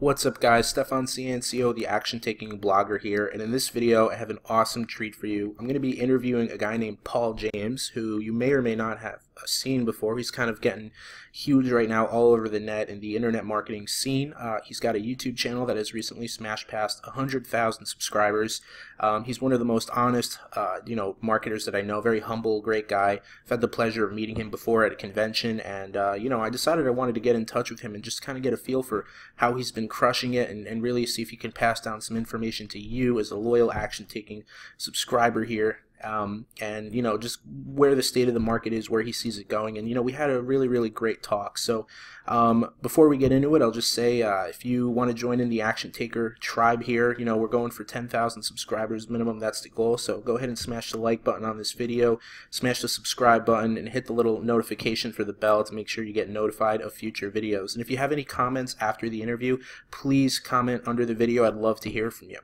What's up guys, Stefan Ciancio, the action taking blogger here, and in this video I have an awesome treat for you. I'm going to be interviewing a guy named Paul James, who you may or may not have seen before. He's kind of getting huge right now all over the net in the internet marketing scene. Uh, he's got a YouTube channel that has recently smashed past 100,000 subscribers. Um, he's one of the most honest, uh, you know, marketers that I know. Very humble, great guy. I've had the pleasure of meeting him before at a convention, and uh, you know, I decided I wanted to get in touch with him and just kind of get a feel for how he's been crushing it, and, and really see if he can pass down some information to you as a loyal action-taking subscriber here um, and you know just where the state of the market is, where he sees it going, and you know we had a really really great talk. So um, before we get into it, I'll just say uh, if you want to join in the Action Taker tribe here, you know we're going for 10,000 subscribers minimum. That's the goal. So go ahead and smash the like button on this video, smash the subscribe button, and hit the little notification for the bell to make sure you get notified of future videos. And if you have any comments after the interview, please comment under the video. I'd love to hear from you.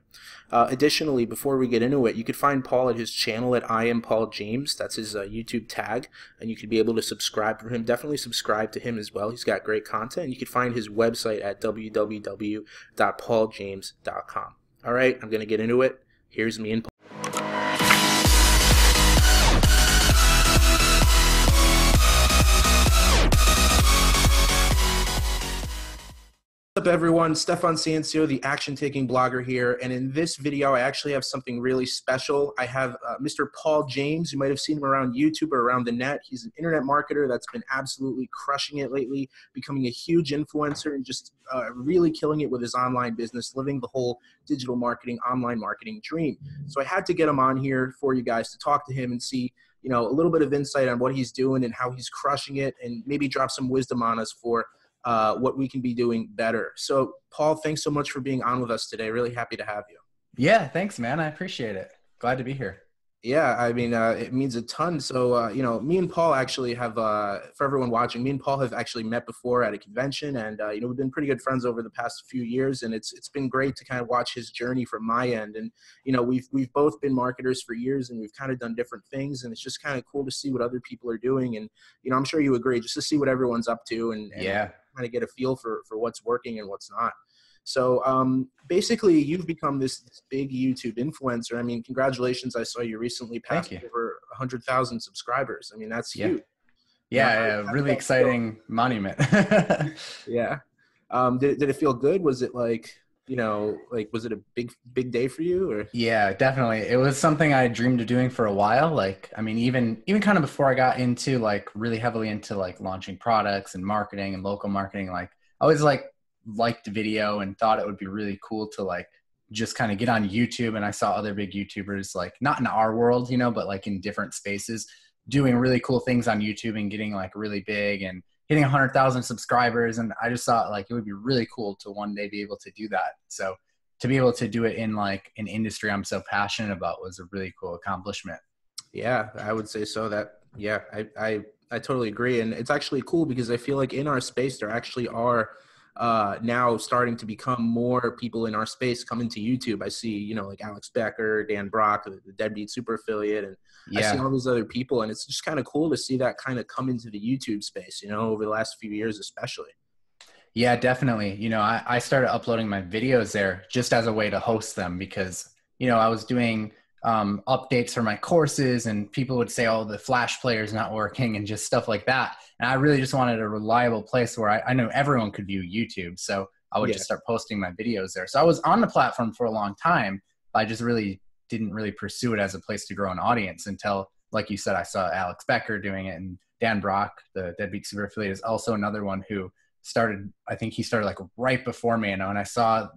Uh, additionally, before we get into it, you could find Paul at his channel at I am Paul James. That's his uh, YouTube tag, and you could be able to subscribe for him. Definitely subscribe to him as well. He's got great content. You can find his website at www.pauljames.com. All right, I'm going to get into it. Here's me and Paul. Up everyone? Stefan ciancio the action taking blogger here and in this video i actually have something really special. I have uh, mr paul james. You might have seen him around youtube or around the net. He's an internet marketer that's been absolutely crushing it lately becoming a huge influencer and just uh, really killing it with his online business living the whole digital marketing online marketing dream. So i had to get him on here for you guys to talk to him and see you know a little bit of insight on what he's doing and how he's crushing it and maybe drop some wisdom on us for uh, what we can be doing better. So, Paul, thanks so much for being on with us today. Really happy to have you. Yeah, thanks, man. I appreciate it. Glad to be here. Yeah, I mean, uh, it means a ton. So, uh, you know, me and Paul actually have, uh, for everyone watching, me and Paul have actually met before at a convention, and uh, you know, we've been pretty good friends over the past few years, and it's it's been great to kind of watch his journey from my end. And you know, we've we've both been marketers for years, and we've kind of done different things, and it's just kind of cool to see what other people are doing. And you know, I'm sure you agree, just to see what everyone's up to, and, and yeah, kind of get a feel for for what's working and what's not. So um, basically, you've become this, this, big YouTube influencer. I mean, congratulations! I saw you recently passed you. over 100,000 subscribers. I mean, that's yeah. huge. Yeah, yeah really exciting feel? monument. yeah. Um, did, did it feel good? Was it like, you know, like, was it a big, big day for you or? Yeah, definitely. It was something I dreamed of doing for a while. Like, I mean, even, even kind of before I got into like really heavily into like launching products and marketing and local marketing, like I always like liked video and thought it would be really cool to like just kind of get on YouTube. And I saw other big YouTubers, like not in our world, you know, but like in different spaces, doing really cool things on YouTube and getting like really big and hitting 100,000 subscribers. And I just thought like it would be really cool to one day be able to do that. So to be able to do it in like an industry I'm so passionate about was a really cool accomplishment. Yeah, I would say so. That yeah, I I I totally agree, and it's actually cool because I feel like in our space there actually are uh, now starting to become more people in our space coming to YouTube. I see, you know, like Alex Becker, Dan Brock, the Deadbeat Super Affiliate, and yeah. I see all these other people, and it's just kind of cool to see that kind of come into the YouTube space, you know, over the last few years, especially. Yeah, definitely. You know, I, I started uploading my videos there just as a way to host them because, you know, I was doing um, updates for my courses and people would say, oh, the Flash player is not working and just stuff like that. And I really just wanted a reliable place where I, I know everyone could view YouTube. So I would yeah. just start posting my videos there. So I was on the platform for a long time, but I just really didn't really pursue it as a place to grow an audience until, like you said, I saw Alex Becker doing it and Dan Brock, the Deadbeat Super Affiliate, is also another one who started. I think he started like right before me, and when I saw,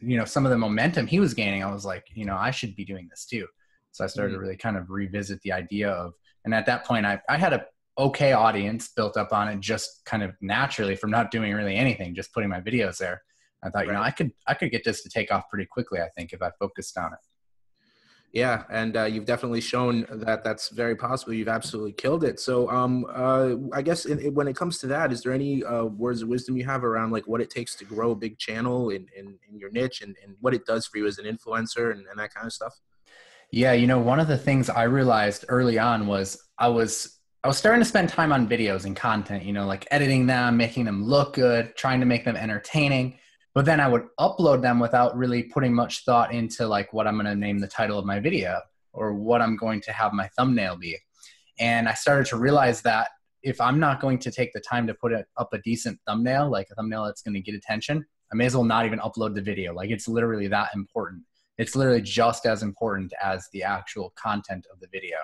you know, some of the momentum he was gaining, I was like, you know, I should be doing this too. So I started mm-hmm. to really kind of revisit the idea of, and at that point, I I had a okay audience built up on it just kind of naturally from not doing really anything, just putting my videos there. I thought, right. you know, I could I could get this to take off pretty quickly. I think if I focused on it. Yeah, and uh, you've definitely shown that that's very possible. You've absolutely killed it. So, um, uh, I guess in, in, when it comes to that, is there any uh, words of wisdom you have around like what it takes to grow a big channel in, in, in your niche and, and what it does for you as an influencer and, and that kind of stuff? Yeah, you know, one of the things I realized early on was I was I was starting to spend time on videos and content, you know, like editing them, making them look good, trying to make them entertaining. But then I would upload them without really putting much thought into like what I'm going to name the title of my video or what I'm going to have my thumbnail be. And I started to realize that if I'm not going to take the time to put up a decent thumbnail, like a thumbnail that's going to get attention, I may as well not even upload the video. Like it's literally that important. It's literally just as important as the actual content of the video.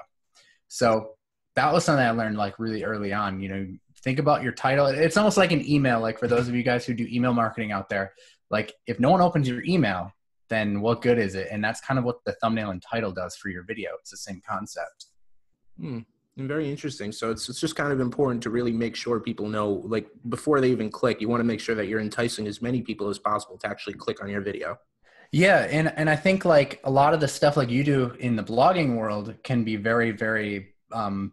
So that was something I learned like really early on. You know, think about your title. It's almost like an email. Like for those of you guys who do email marketing out there, like if no one opens your email, then what good is it? And that's kind of what the thumbnail and title does for your video. It's the same concept. Hmm. Very interesting. So it's it's just kind of important to really make sure people know, like before they even click, you want to make sure that you're enticing as many people as possible to actually click on your video. Yeah, and and I think like a lot of the stuff like you do in the blogging world can be very very um,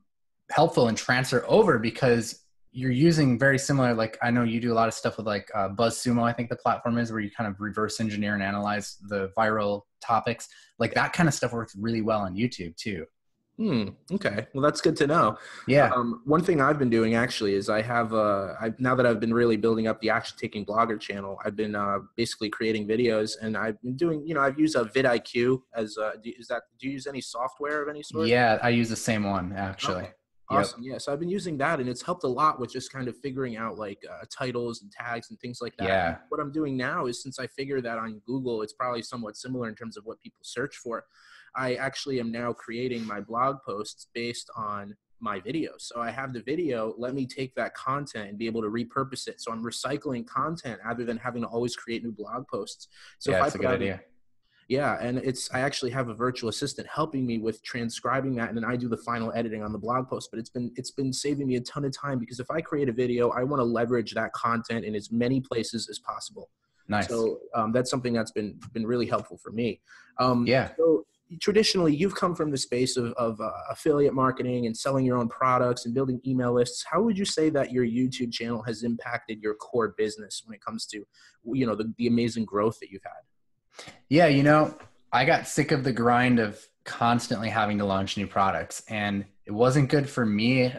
helpful and transfer over because you're using very similar like i know you do a lot of stuff with like uh, buzzsumo i think the platform is where you kind of reverse engineer and analyze the viral topics like that kind of stuff works really well on youtube too Hmm. Okay. Well, that's good to know. Yeah. Um, one thing I've been doing actually is I have uh, I now that I've been really building up the action taking blogger channel, I've been uh, basically creating videos, and I've been doing. You know, I've used a vidIQ as uh, is that do you use any software of any sort? Yeah, I use the same one actually. Okay. Awesome. Yep. Yeah. So I've been using that and it's helped a lot with just kind of figuring out like uh, titles and tags and things like that. Yeah. what I'm doing now is since I figure that on Google, it's probably somewhat similar in terms of what people search for. I actually am now creating my blog posts based on my video. So I have the video, let me take that content and be able to repurpose it. So I'm recycling content rather than having to always create new blog posts. So yeah, if that's a good idea. Yeah, and it's I actually have a virtual assistant helping me with transcribing that, and then I do the final editing on the blog post. But it's been it's been saving me a ton of time because if I create a video, I want to leverage that content in as many places as possible. Nice. So um, that's something that's been been really helpful for me. Um, yeah. So traditionally you've come from the space of, of uh, affiliate marketing and selling your own products and building email lists how would you say that your youtube channel has impacted your core business when it comes to you know the, the amazing growth that you've had yeah you know i got sick of the grind of constantly having to launch new products and it wasn't good for me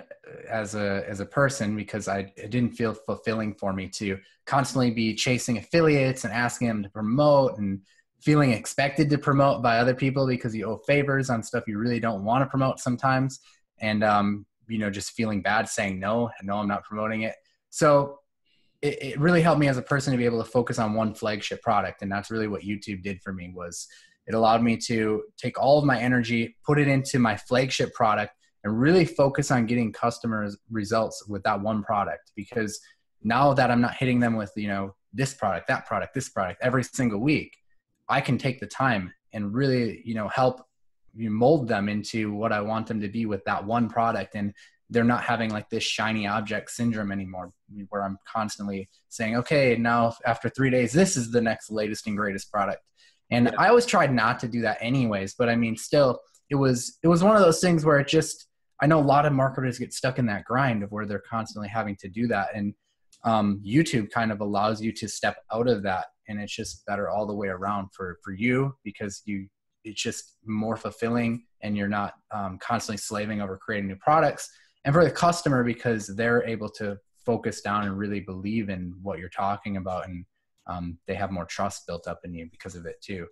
as a as a person because I it didn't feel fulfilling for me to constantly be chasing affiliates and asking them to promote and feeling expected to promote by other people because you owe favors on stuff you really don't want to promote sometimes and um, you know just feeling bad saying no no i'm not promoting it. So it, it, really helped me as a person to be able to focus on one flagship product and that's really what youtube did for me was it allowed me to take all of my energy put it into my flagship product and really focus on getting customers results with that one product because now that i'm not hitting them with you know this product that product this product every single week I can take the time and really, you know, help you mold them into what I want them to be with that one product. And they're not having like this shiny object syndrome anymore, where I'm constantly saying, okay, now after three days, this is the next latest and greatest product. And yeah. I always tried not to do that anyways, but I mean, still, it was it was one of those things where it just I know a lot of marketers get stuck in that grind of where they're constantly having to do that, and um, YouTube kind of allows you to step out of that and it's just better all the way around for for you because you it's just more fulfilling and you're not um, constantly slaving over creating new products and for the customer because they're able to focus down and really believe in what you're talking about and um, they have more trust built up in you because of it too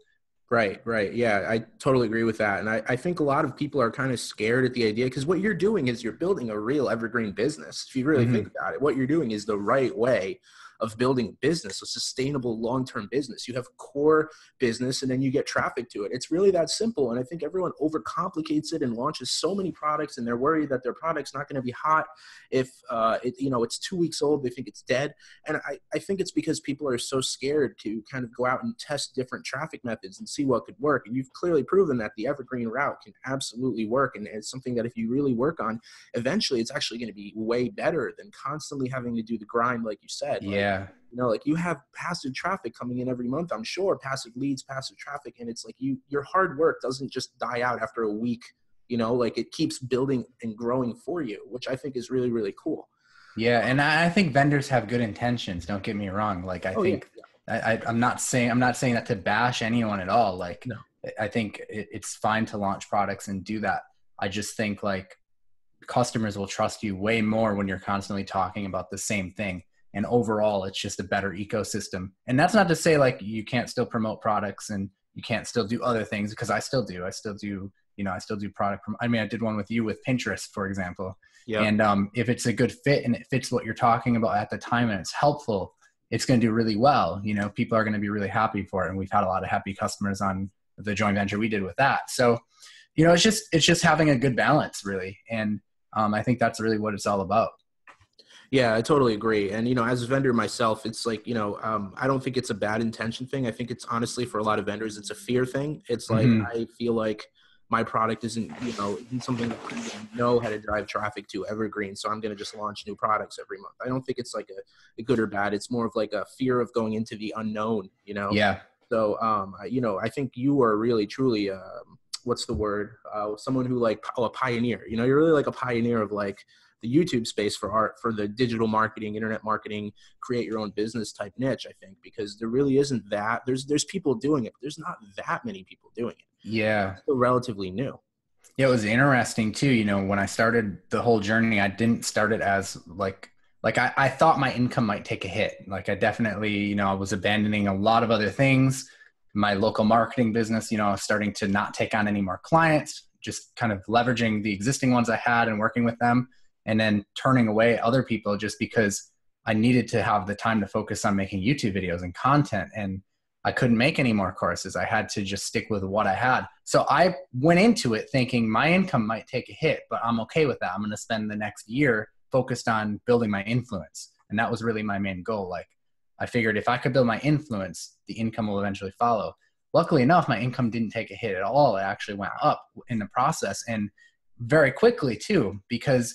Right, right. Yeah, I totally agree with that. And I, I think a lot of people are kind of scared at the idea because what you're doing is you're building a real evergreen business. If you really mm-hmm. think about it, what you're doing is the right way of building a business, a sustainable long term business. You have core business and then you get traffic to it. It's really that simple. And I think everyone overcomplicates it and launches so many products and they're worried that their product's not going to be hot if uh, it, you know it's two weeks old. They think it's dead. And I, I think it's because people are so scared to kind of go out and test different traffic methods and see what could work. And you've clearly proven that the evergreen route can absolutely work. And it's something that if you really work on, eventually it's actually going to be way better than constantly having to do the grind, like you said. Yeah. Yeah. You know, like you have passive traffic coming in every month, I'm sure, passive leads, passive traffic. And it's like you your hard work doesn't just die out after a week, you know, like it keeps building and growing for you, which I think is really, really cool. Yeah, and I think vendors have good intentions. Don't get me wrong. Like I oh, think yeah. I, am not saying I'm not saying that to bash anyone at all. Like no. I think it, it's fine to launch products and do that. I just think like customers will trust you way more when you're constantly talking about the same thing and overall it's just a better ecosystem. And that's not to say like you can't still promote products and you can't still do other things because i still do. I still do you know i still do product prom- i mean i did one with you with pinterest for example. Yeah. and um, if it's a good fit and it fits what you're talking about at the time and it's helpful it's going to do really well you know people are going to be really happy for it. And we've had a lot of happy customers on the joint venture we did with that. So you know it's just it's just having a good balance really. And um, i think that's really what it's all about yeah, I totally agree. And you know, as a vendor myself, it's like you know, um, I don't think it's a bad intention thing. I think it's honestly for a lot of vendors, it's a fear thing. It's like mm-hmm. I feel like my product isn't you know isn't something that I know how to drive traffic to evergreen, so I'm going to just launch new products every month. I don't think it's like a, a good or bad. It's more of like a fear of going into the unknown. You know. Yeah. So, um, you know, I think you are really, truly, um, what's the word? Uh, someone who like, oh, a pioneer. You know, you're really like a pioneer of like the YouTube space for art for the digital marketing, internet marketing, create your own business type niche. I think because there really isn't that. There's there's people doing it, but there's not that many people doing it. Yeah, it's still relatively new. Yeah, it was interesting too. You know, when I started the whole journey, I didn't start it as like like I, I thought my income might take a hit. Like I definitely, you know, I was abandoning a lot of other things. My local marketing business, you know, I was starting to not take on any more clients, just kind of leveraging the existing ones I had and working with them and then turning away other people just because I needed to have the time to focus on making YouTube videos and content and I couldn't make any more courses. I had to just stick with what I had. So I went into it thinking my income might take a hit, but I'm okay with that. I'm going to spend the next year focused on building my influence. And that was really my main goal. Like I figured if I could build my influence, the income will eventually follow. Luckily enough, my income didn't take a hit at all. It actually went up in the process and very quickly too, because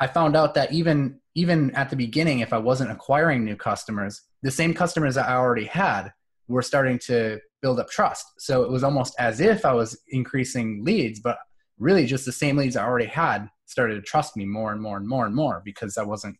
I found out that even even at the beginning, if I wasn't acquiring new customers, the same customers that I already had were starting to build up trust. So it was almost as if I was increasing leads, but really just the same leads I already had started to trust me more and more and more and more because I wasn't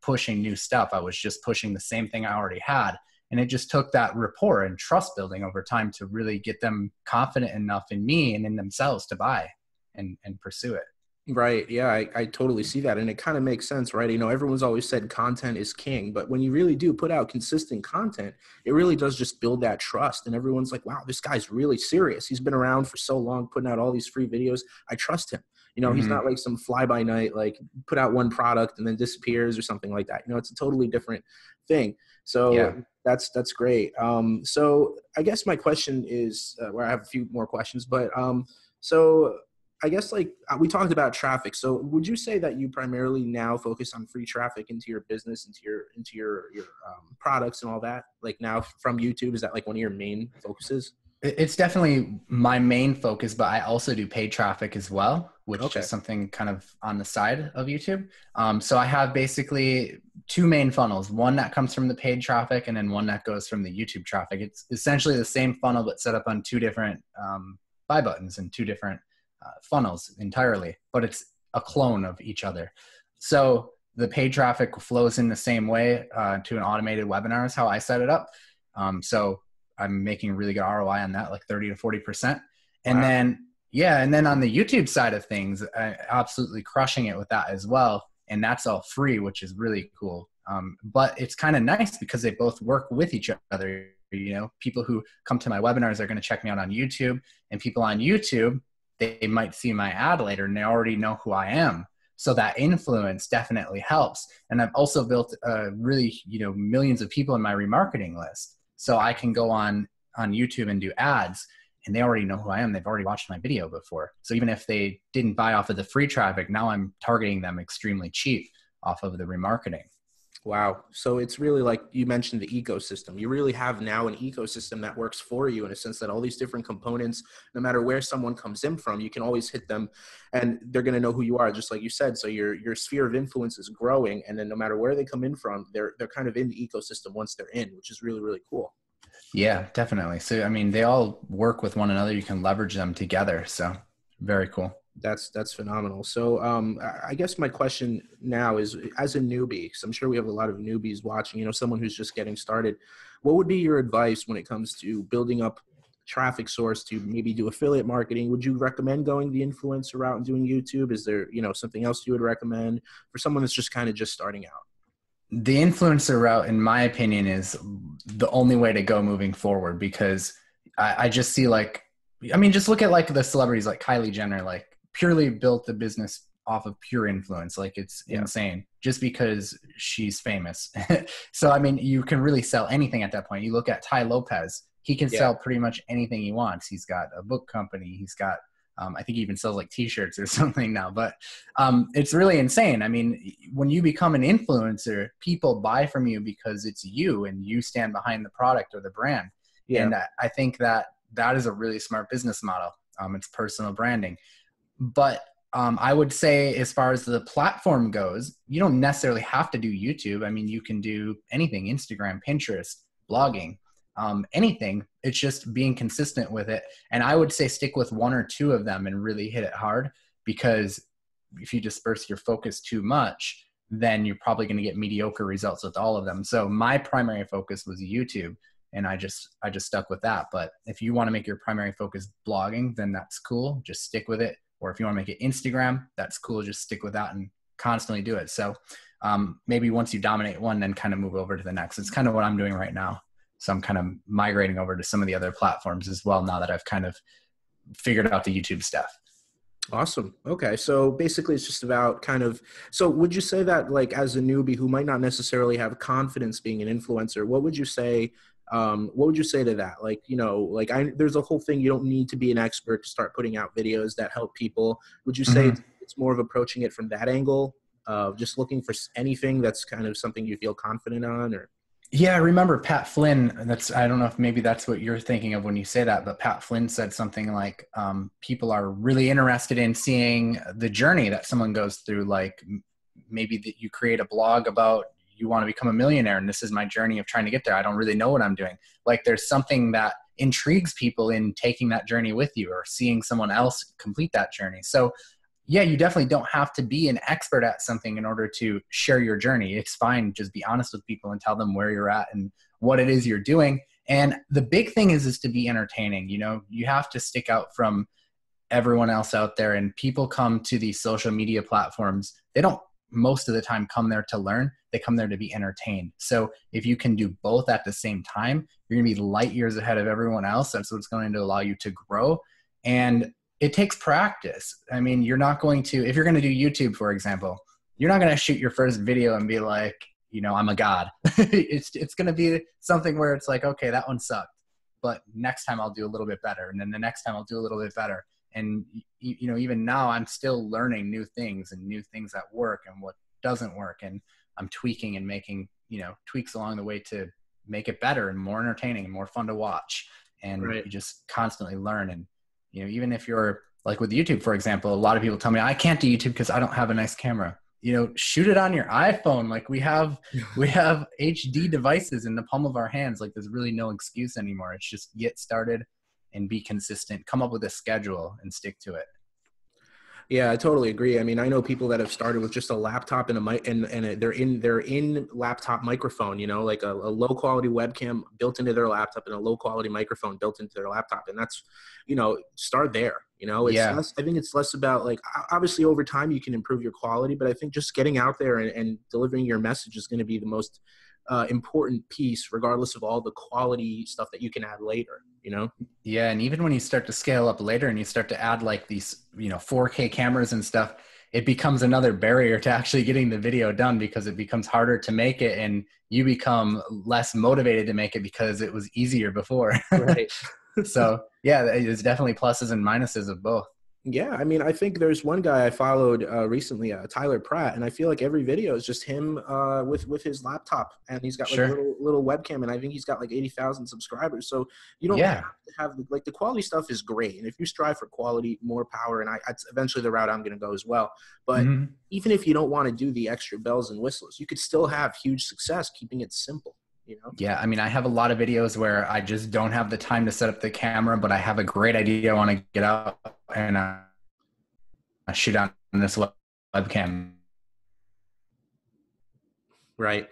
pushing new stuff. I was just pushing the same thing I already had. And it just took that rapport and trust building over time to really get them confident enough in me and in themselves to buy and, and pursue it. Right. Yeah, I, I totally see that. And it kind of makes sense, right? You know, everyone's always said content is king, but when you really do put out consistent content, it really does just build that trust. And everyone's like, wow, this guy's really serious. He's been around for so long, putting out all these free videos. I trust him. You know, mm-hmm. he's not like some fly by night, like put out one product and then disappears or something like that. You know, it's a totally different thing. So yeah. that's that's great. Um, so I guess my question is, uh, where I have a few more questions, but um, so I guess like uh, we talked about traffic. So would you say that you primarily now focus on free traffic into your business, into your into your your um, products and all that? Like now from YouTube, is that like one of your main focuses? It's definitely my main focus, but I also do paid traffic as well, which okay. is something kind of on the side of YouTube. Um, so I have basically two main funnels: one that comes from the paid traffic, and then one that goes from the YouTube traffic. It's essentially the same funnel, but set up on two different um, buy buttons and two different uh, funnels entirely, but it's a clone of each other. So the paid traffic flows in the same way uh, to an automated webinar is how I set it up. Um, so I'm making really good ROI on that, like 30 to 40%. And wow. then, yeah, and then on the YouTube side of things, I absolutely crushing it with that as well. And that's all free, which is really cool. Um, but it's kind of nice because they both work with each other. You know, people who come to my webinars are going to check me out on YouTube, and people on YouTube they might see my ad later and they already know who I am. So that influence definitely helps. And I've also built uh, really, you know, millions of people in my remarketing list. So I can go on on YouTube and do ads and they already know who I am. They've already watched my video before. So even if they didn't buy off of the free traffic, now I'm targeting them extremely cheap off of the remarketing. Wow. So it's really like you mentioned the ecosystem. You really have now an ecosystem that works for you in a sense that all these different components, no matter where someone comes in from, you can always hit them and they're going to know who you are, just like you said. So your, your sphere of influence is growing. And then no matter where they come in from, they're, they're kind of in the ecosystem once they're in, which is really, really cool. Yeah, definitely. So, I mean, they all work with one another. You can leverage them together. So very cool that's that's phenomenal. So um, I guess my question now is, as a newbie, because I'm sure we have a lot of newbies watching. You know, someone who's just getting started. What would be your advice when it comes to building up traffic source to maybe do affiliate marketing? Would you recommend going the influencer route and doing YouTube? Is there you know something else you would recommend for someone that's just kind of just starting out? the influencer route, in my opinion, is the only way to go moving forward because I, I just see like, I mean, just look at like the celebrities like Kylie Jenner, like purely built the business off of pure influence. Like it's yeah. insane just because she's famous. so, I mean, you can really sell anything at that point. You look at Tai Lopez, he can yeah. sell pretty much anything he wants. He's got a book company, he's got um, I think he even sells like T-shirts or something now. But um, it's really insane. I mean, when you become an influencer, people buy from you because it's you and you stand behind the product or the brand. Yeah. And I think that that is a really smart business model. Um, it's personal branding. But um, I would say, as far as the platform goes, you don't necessarily have to do YouTube. I mean, you can do anything Instagram, Pinterest, blogging um, anything. It's just being consistent with it. And I would say stick with one or two of them and really hit it hard because if you disperse your focus too much, then you're probably going to get mediocre results with all of them. So my primary focus was YouTube and I just I just stuck with that. But if you want to make your primary focus blogging, then that's cool. Just stick with it. Or if you want to make it Instagram, that's cool. Just stick with that and constantly do it. So um, maybe once you dominate one, then kind of move over to the next. It's kind of what I'm doing right now. So I'm kind of migrating over to some of the other platforms as well now that I've kind of figured out the YouTube stuff. Awesome. Okay. So basically it's just about kind of so would you say that like as a newbie who might not necessarily have confidence being an influencer, what would you say um, what would you say to that? Like, you know, like I, there's a whole thing. You don't need to be an expert to start putting out videos that help people. Would you say mm-hmm. it's more of approaching it from that angle of just looking for anything that's kind of something you feel confident on or? Yeah, I remember Pat Flynn. That's I don't know if maybe that's what you're thinking of when you say that, but Pat Flynn said something like, um, "People are really interested in seeing the journey that someone goes through. Like maybe that you create a blog about you want to become a millionaire, and this is my journey of trying to get there. I don't really know what I'm doing. Like there's something that intrigues people in taking that journey with you or seeing someone else complete that journey. So yeah, you definitely don't have to be an expert at something in order to share your journey. It's fine. Just be honest with people and tell them where you're at and what it is you're doing. And the big thing is, is to be entertaining. You know, you have to stick out from everyone else out there and people come to these social media platforms. They don't most of the time come there to learn. They come there to be entertained. So if you can do both at the same time, you're going to be light years ahead of everyone else. That's what's going to allow you to grow. And it takes practice. I mean, you're not going to, if you're going to do YouTube, for example, you're not going to shoot your first video and be like, you know, I'm a god. it's it's going to be something where it's like, okay, that one sucked, but next time I'll do a little bit better, and then the next time I'll do a little bit better. And you know, even now, I'm still learning new things and new things that work and what doesn't work, and I'm tweaking and making you know tweaks along the way to make it better and more entertaining and more fun to watch. And right. you just constantly learn. And you know even if you're like with youtube for example a lot of people tell me i can't do youtube because i don't have a nice camera. You know shoot it on your iphone. Like we have we have hd devices in the palm of our hands. Like there's really no excuse anymore. It's just get started and be consistent come up with a schedule and stick to it yeah, I totally agree. I mean, I know people that have started with just a laptop and a mic, and and a, they're in they're in laptop microphone. You know, like a, a, low quality webcam built into their laptop and a low quality microphone built into their laptop, and that's, you know, start there. You know, it's yeah. less, I think it's less about like obviously over time you can improve your quality, but I think just getting out there and, and delivering your message is going to be the most uh, important piece, regardless of all the quality stuff that you can add later. You know? Yeah, and even when you start to scale up later and you start to add like these, you know, 4K cameras and stuff, it becomes another barrier to actually getting the video done because it becomes harder to make it and you become less motivated to make it because it was easier before. Right. so yeah, there's definitely pluses and minuses of both. Yeah, I mean, I think there's one guy I followed uh, recently, uh, Tyler Pratt, and I feel like every video is just him uh, with with his laptop, and he's got like sure. a little little webcam, and I think he's got like eighty thousand subscribers. So you don't yeah. have to have like the quality stuff is great, and if you strive for quality, more power, and I that's eventually the route I'm going to go as well. But mm-hmm. even if you don't want to do the extra bells and whistles, you could still have huge success keeping it simple. You know? Yeah, I mean, I have a lot of videos where I just don't have the time to set up the camera, but I have a great idea I want to get out and I shoot on this webcam. Right.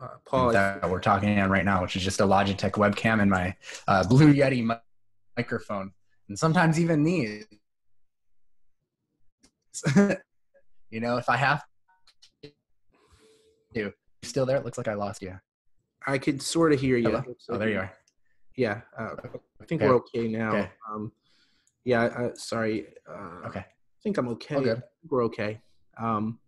Uh, Paul, that we're talking on right now, which is just a Logitech webcam and my uh, Blue Yeti mi- microphone, and sometimes even these. you know, if I have You still there? It looks like I lost you. I could sort of hear you. Hello? Oh, there you are. Yeah, uh, I think Okay. we're okay now. Okay. Um, yeah, uh, sorry. Uh, Okay. I think I'm okay. Good. We're okay. Um,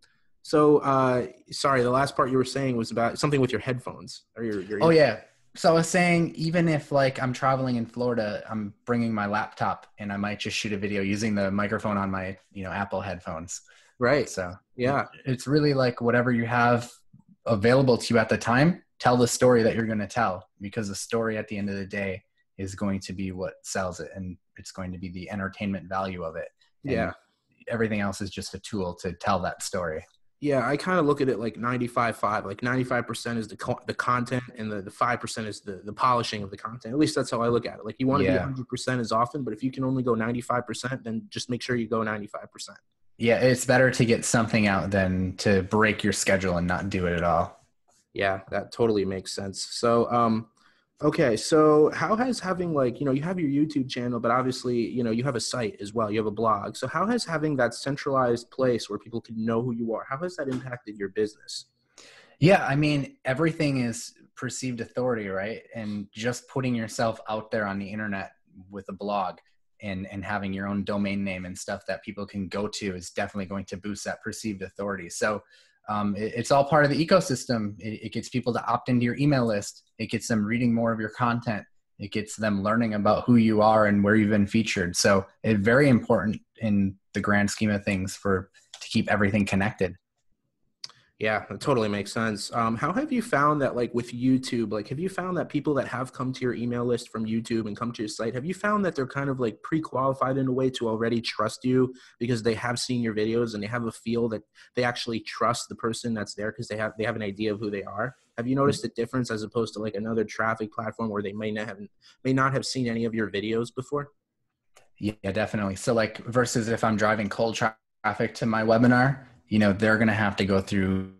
so, uh, sorry, the last part you were saying was about something with your headphones or your. your Oh yeah. So I was saying, even if like I'm traveling in Florida, I'm bringing my laptop and I might just shoot a video using the microphone on my, you know, Apple headphones. Right. So Yeah. it's really like whatever you have available to you at the time, tell the story that you're going to tell because the story at the end of the day is going to be what sells it and it's going to be the entertainment value of it. And Yeah. Everything else is just a tool to tell that story. Yeah, I kind of look at it like 95-5. Like 95% is the co- the content and the, the 5% is the, the polishing of the content. At least that's how I look at it. Like you want to Yeah. be 100% as often, but if you can only go 95%, then just make sure you go 95%. Yeah, it's better to get something out than to break your schedule and not do it at all. Yeah, that totally makes sense. So, um, okay, so how has having like, you know, you have your YouTube channel, but obviously, you know, you have a site as well, you have a blog. So, how has having that centralized place where people can know who you are, how has that impacted your business? Yeah, I mean, everything is perceived authority, right? And just putting yourself out there on the internet with a blog and and having your own domain name and stuff that people can go to is definitely going to boost that perceived authority. So um, it- it's all part of the ecosystem. It, it gets people to opt into your email list. It gets them reading more of your content. It gets them learning about who you are and where you've been featured. So it's very important in the grand scheme of things for to keep everything connected. Yeah, that totally makes sense. Um, how have you found that, like with YouTube, like have you found that people that have come to your email list from YouTube and come to your site, have you found that they're kind of like pre-qualified in a way to already trust you because they have seen your videos and they have a feel that they actually trust the person that's there because they have they have an idea of who they are? Have you noticed a difference as opposed to like another traffic platform where they may not have may not have seen any of your videos before? Yeah, definitely. So like versus if I'm driving cold traffic to my webinar, you know, they're going to have to go through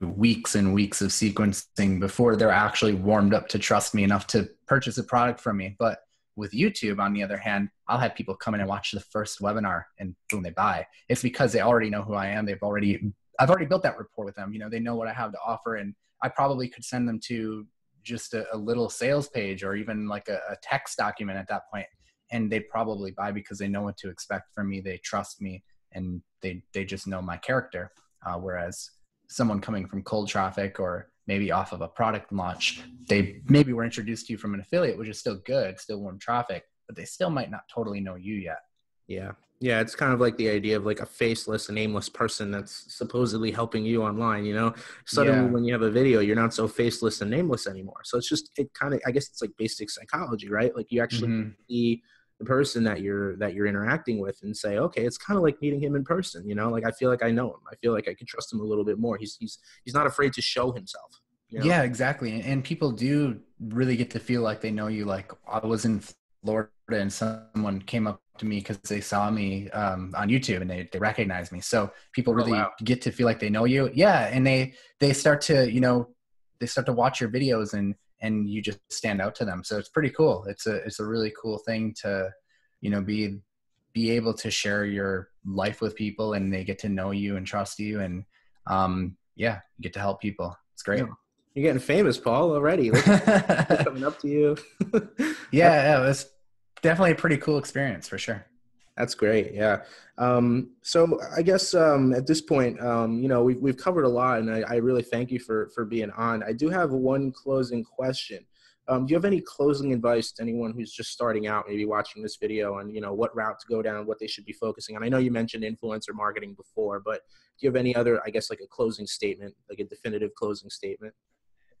weeks and weeks of sequencing before they're actually warmed up to trust me enough to purchase a product from me. But with YouTube, on the other hand, I'll have people come in and watch the first webinar and boom, they buy. It's because they already know who I am. They've already, I've already built that rapport with them. You know, they know what I have to offer and I probably could send them to just a, a little sales page or even like a, a text document at that point and they'd probably buy because they know what to expect from me they trust me and they they just know my character uh, whereas someone coming from cold traffic or maybe off of a product launch they maybe were introduced to you from an affiliate which is still good still warm traffic but they still might not totally know you yet Yeah. Yeah, it's kind of like the idea of like a faceless, nameless person that's supposedly helping you online, you know? Suddenly Yeah. when you have a video, you're not so faceless and nameless anymore. So it's just it kind of I guess it's like basic psychology, right? Like you actually Mhm. see the person that you're that you're interacting with and say, "Okay, it's kind of like meeting him in person, you know? Like I feel like I know him. I feel like I can trust him a little bit more. He's he's he's not afraid to show himself." You know? Yeah, exactly. And, and people do really get to feel like they know you. Like I was in Florida and someone came up to me because they saw me um, on YouTube and they, they recognized me. So people Oh, really wow. get to feel like they know you. Yeah. And they, they start to, you know, they start to watch your videos and, and you just stand out to them. So it's pretty cool. It's a, it's a really cool thing to, you know, be, be able to share your life with people and they get to know you and trust you. And um, yeah, you get to help people. It's great. Yeah. You're getting famous, Paul, already. Coming up to you. yeah, yeah, it was definitely a pretty cool experience for sure. That's great. Yeah. Um, so I guess um, at this point, um, you know, we've we've covered a lot, and I, I really thank you for for being on. I do have one closing question. Um, do you have any closing advice to anyone who's just starting out, maybe watching this video, on you know what route to go down, what they should be focusing on? I know you mentioned influencer marketing before, but do you have any other, I guess, like a closing statement, like a definitive closing statement?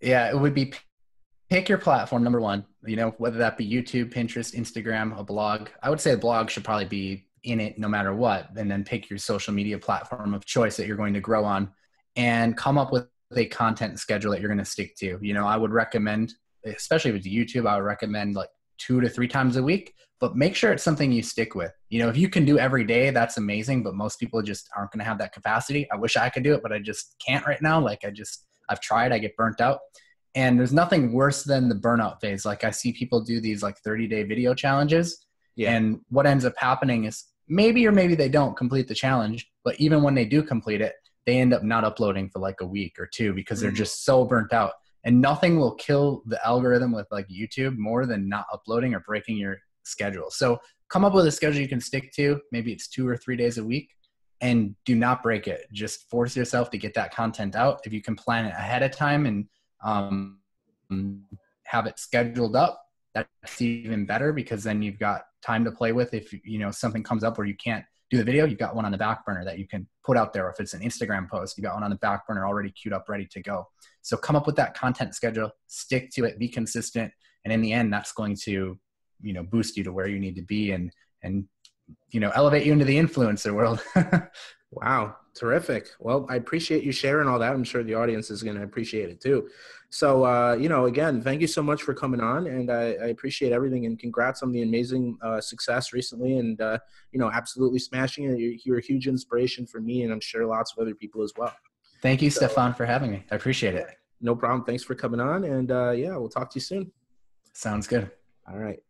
Yeah, it would be pick your platform number one. You know, whether that be YouTube, Pinterest, Instagram, a blog. I would say a blog should probably be in it no matter what, and then pick your social media platform of choice that you're going to grow on, and come up with a content schedule that you're going to stick to. You know, I would recommend, especially with YouTube, I would recommend like two to three times a week, but make sure it's something you stick with. You know, if you can do every day, that's amazing, but most people just aren't going to have that capacity. I wish I could do it, but I just can't right now. Like I just, I've tried, I get burnt out. And there's nothing worse than the burnout phase. Like I see people do these like 30 day video challenges. And what ends up happening is maybe or maybe they don't complete the challenge, but even when they do complete it, they end up not uploading for like a week or two because they're Mhm. just so burnt out. And nothing will kill the algorithm with like YouTube more than not uploading or breaking your schedule. So come up with a schedule you can stick to. Maybe it's two or three days a week and do not break it. Just force yourself to get that content out. If you can plan it ahead of time and um, have it scheduled up, that's even better because then you've got time to play with. If you know something comes up where you can't do the video, you've got one on the back burner that you can put out there. If it's an Instagram post, you've got one on the back burner already queued up, ready to go. So come up with that content schedule, stick to it, be consistent, and in the end, that's going to you know boost you to where you need to be and and you know elevate you into the influencer world. Wow, terrific. Well, I appreciate you sharing all that. I'm sure the audience is going to appreciate it too. So, uh, you know, again, thank you so much for coming on, and I, I appreciate everything. And congrats on the amazing uh, success recently, and uh, you know, absolutely smashing it. You're, you're a huge inspiration for me, and I'm sure lots of other people as well. Thank you, So- Stefan, for having me. I appreciate it. No problem. Thanks for coming on, and uh, yeah, we'll talk to you soon. Sounds good. All right.